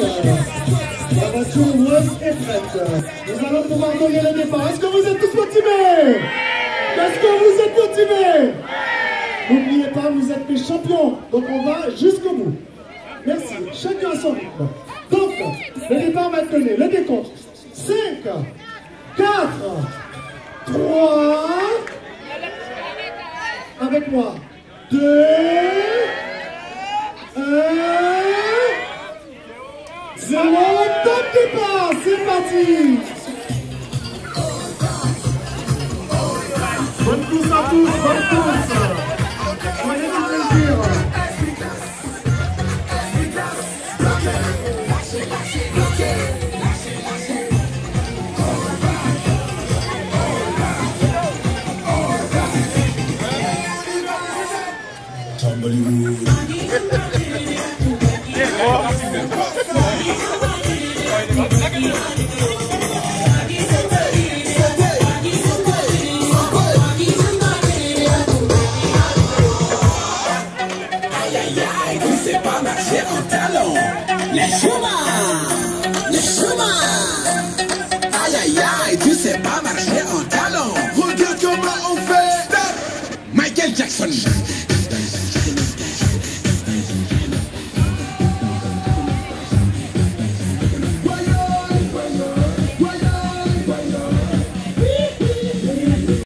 La voiture est prête. Nous allons pouvoir donner le départ. Est-ce que vous êtes tous motivés Est-ce que vous êtes motivés N'oubliez pas, vous êtes les champions. Donc on va jusqu'au bout. Merci. Chacun à son rythme. Donc, le départ va être donné. Le décompte. 5, 4, 3, avec moi. 2, 0, top départ, c'est parti Bonne course à tous, bonne course Soyez du plaisir tu sais pas marcher en talon. Les chemins, les chemins. Aïe aïe aïe, tu sais pas marcher